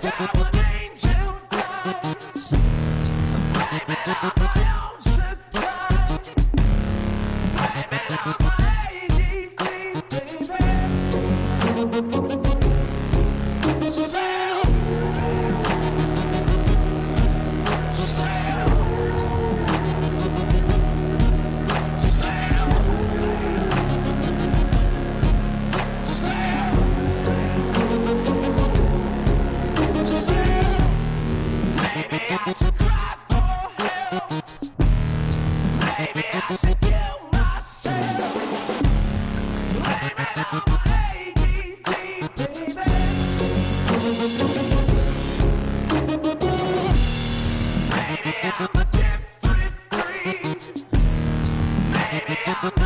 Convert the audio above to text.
Let's go! Baby, I'm